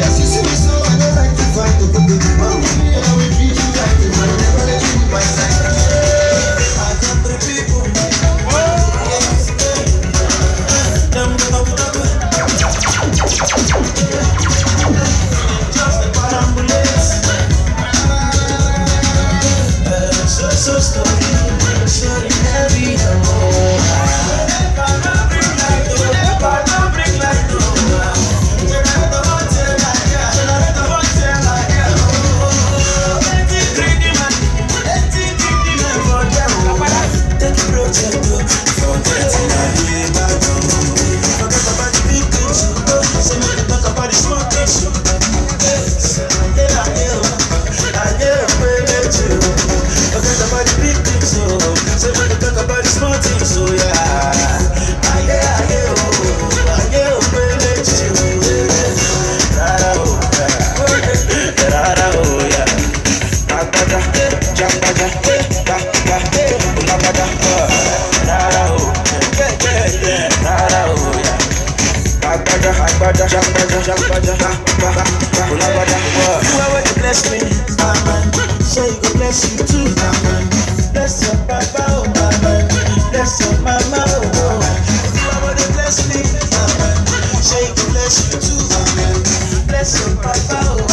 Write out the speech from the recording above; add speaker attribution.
Speaker 1: As you see
Speaker 2: You are what bless me, Amen. So you go bless you too, Amen. Bless your papa, oh Amen. Bless your mama, oh, oh You are what bless me, Amen. So you go bless you too, Amen. Bless your papa, oh